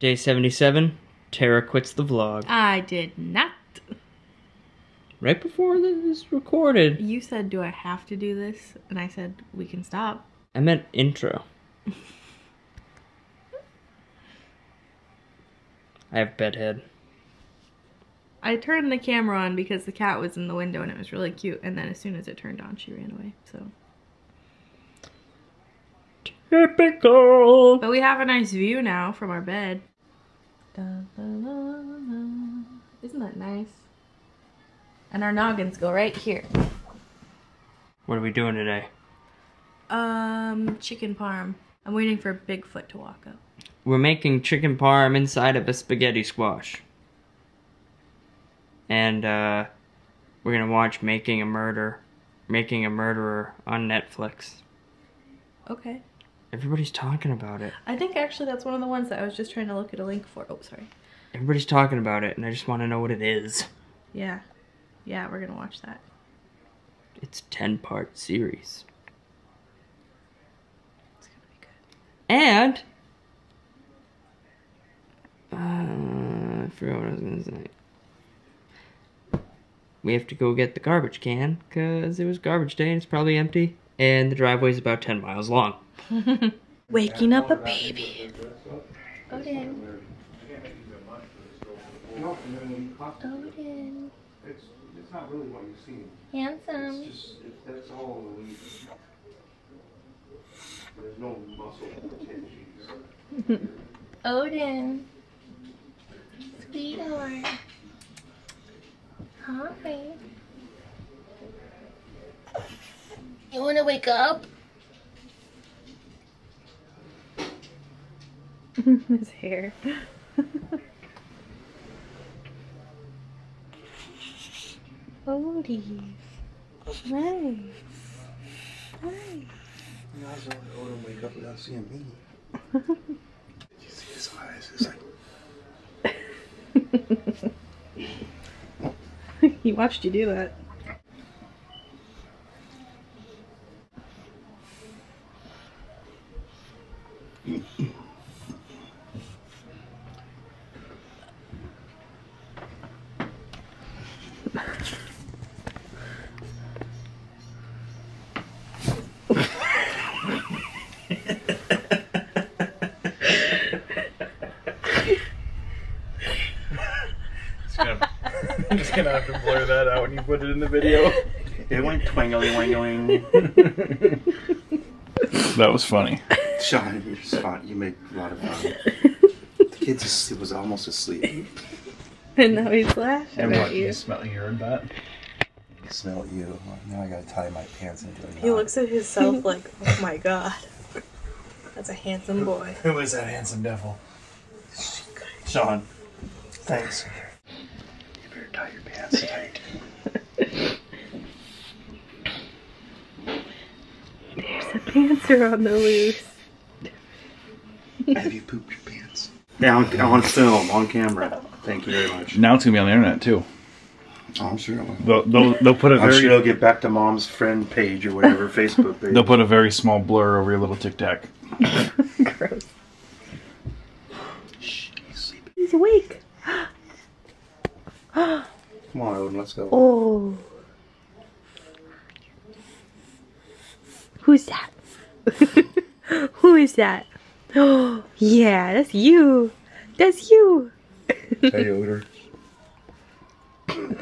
Day 77, Tara quits the vlog. I did not. Right before this is recorded. You said, Do I have to do this? And I said, We can stop. I meant intro. I have bedhead. I turned the camera on because the cat was in the window and it was really cute. And then as soon as it turned on, she ran away. So, Typical. but we have a nice view now from our bed. Isn't that nice? And our noggins go right here. What are we doing today? Um, chicken parm. I'm waiting for Bigfoot to walk up. We're making chicken parm inside of a spaghetti squash. And uh we're gonna watch Making a Murder Making a Murderer on Netflix. Okay. Everybody's talking about it. I think actually that's one of the ones that I was just trying to look at a link for. Oh, sorry. Everybody's talking about it and I just wanna know what it is. Yeah. Yeah, we're gonna watch that. It's a ten part series. It's gonna be good. And uh, I forgot what I was gonna say. We have to go get the garbage can because it was garbage day and it's probably empty. And the driveway is about 10 miles long. Waking up a baby. Odin. Odin. It's, it's not really what you see. Handsome. It's just, it, that's all the. There's no muscle. Odin. Sweetheart. Hi. You wanna wake up? His hair. Odie. Nice. Nice. You guys don't Odin wake up without seeing me. you see his eyes? It's like, he watched you do that. I'm just gonna have to blur that out when you put it in the video. it went twangly wangling. That was funny. Sean, you're spot. You make a lot of fun. The kid just was almost asleep. And now he's laughing And at what? you. You smell? You heard that? I smell you. Now I gotta tie my pants into a knot. He looks at himself like, oh my god. That's a handsome boy. Who is that handsome devil? Sean, thanks. You better tie your pants tight. There's a panther on the loose. Have you pooped your pants? Yeah, on, on film, on camera. Thank you very much. Now it's gonna be on the internet too. Oh, I'm sure. It'll, They'll they'll, they'll put a I'm very sure it'll get back to mom's friend page or whatever, Facebook page. they'll put a very small blur over your little tic tac. Gross. Shh, he's sleeping. He's awake. Come on, Odin, let's go. Oh. Who's that? Who is that? Oh, yeah, that's you. That's you. Hey, Odin.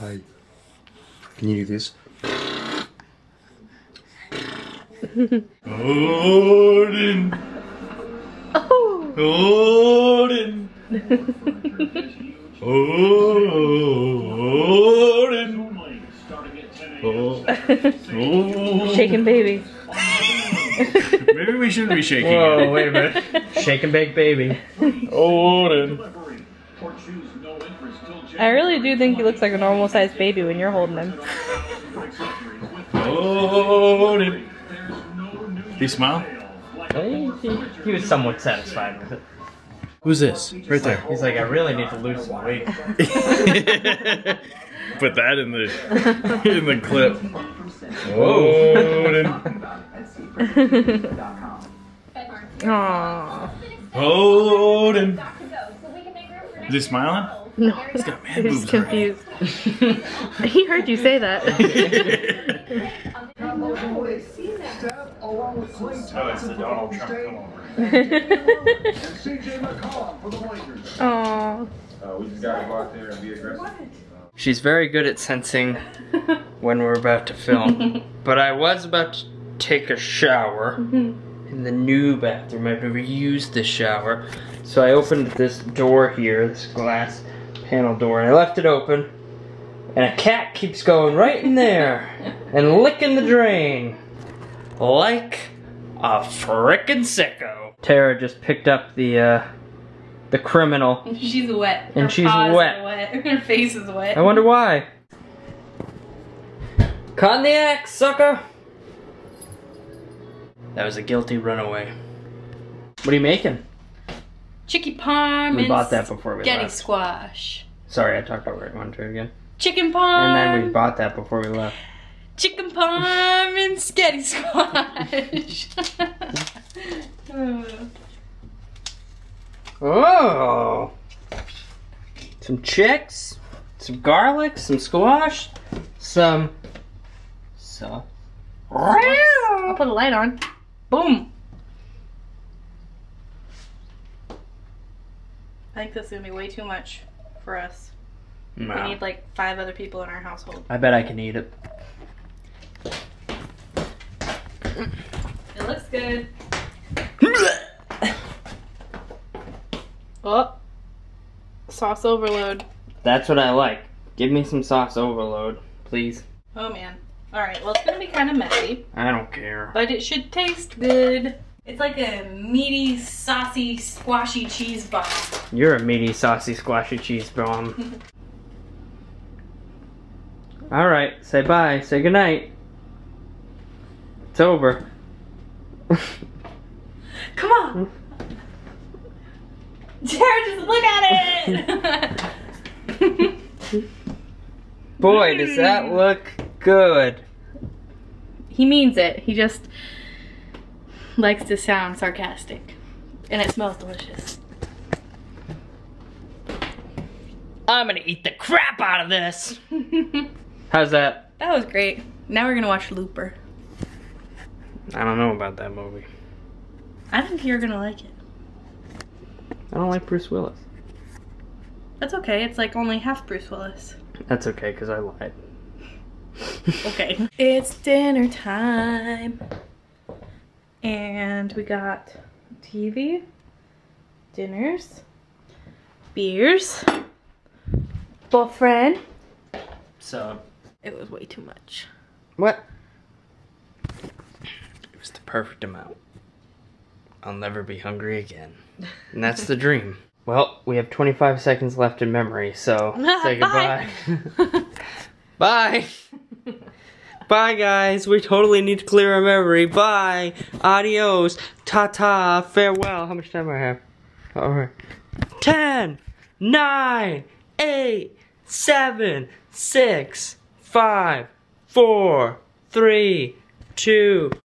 Hi. Can you do this? Odin, Oh. Odin, Odin. Oh, oh. Shaking baby. Maybe we shouldn't be shaking Whoa, it. wait a minute. Shake and bake baby. Oh, Odin. I really do think he looks like a normal sized baby when you're holding him. Odin. Do you smile? He, he- he was somewhat satisfied with it. Who's this? Right there. He's like, I really need to lose some weight. Put that in the in the clip. Odin. Aww. Odin. Is he smiling? No, he's got mad he's confused. he heard you say that. Steph, along with Klay Oh, it's the Donald Trump State, come over. CJ McCollum for the Lakers. Aww. Uh, we just gotta go out there and be aggressive. She's very good at sensing when we're about to film. but I was about to take a shower in the new bathroom. I've never used this shower. So I opened this door here, this glass panel door, and I left it open. And a cat keeps going right in there and licking the drain. Like a frickin' sicko. Tara just picked up the uh the criminal. She's wet. And Her she's paws are wet. wet. Her face is wet. I wonder why. Caught in the act, sucker! That was a guilty runaway. What are you making? Chicky parm We and bought that before we spaghetti left. squash. Sorry, I talked over it. Want to try it again? Chicken parm. And then we bought that before we left. Chicken parm and spaghetti squash. Oh! Some chicks, some garlic, some squash, some. So. I'll put a light on. Boom. I think this is gonna be way too much for us. We need like five other people in our household. I bet I can eat it. It looks good. Oh, sauce overload. That's what I like. Give me some sauce overload, please. Oh man. All right. Well, it's gonna be kind of messy, I don't care. but it should taste good. It's like a meaty, saucy, squashy cheese bomb. You're a meaty, saucy, squashy cheese bomb. Alright, say bye. Say goodnight. It's over. Come on. Jared, just look at it. Boy, does that hmm. look good. he means it. He just likes to sound sarcastic, and it smells delicious. I'm gonna eat the crap out of this. How's that? That was great. Now we're gonna watch Looper. I don't know about that movie. I think you're gonna like it. I don't like Bruce Willis. That's okay. It's like only half Bruce Willis. That's okay, because I lied. Okay. It's dinner time. And we got TV, dinners, beers, boyfriend. So, It was way too much. what? It was the perfect amount. I'll never be hungry again. And that's the dream. Well, we have 25 seconds left in memory, so say Bye. goodbye. Bye. Bye, guys. We totally need to clear our memory. Bye. Adios. Ta ta. Farewell. How much time do I have? All right. 10, 9, 8, 7, 6, 5, 4, 3, 2,